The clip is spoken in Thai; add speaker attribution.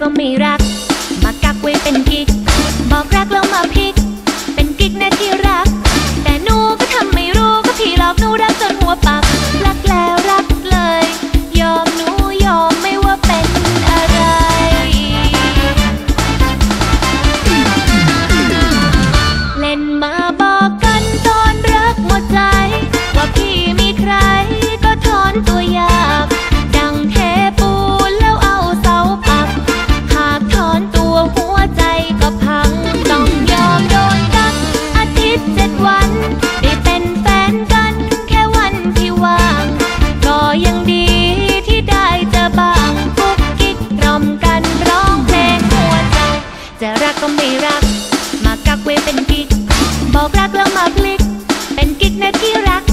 Speaker 1: ก็ไม่รัก มากักไว้เป็นกิ๊ก บอกรักแล้วมาพิก เป็นกิ๊กนะที่รัก แต่หนูก็ทำไม่รู้ก็พี่หลอกหนูรักจนหัวปัก รักแล้วรักเลย ยอมหนูยอมไม่ว่าเป็นอะไร เล่นมาบอกกันตอนรักหมดใจ นะที่รัก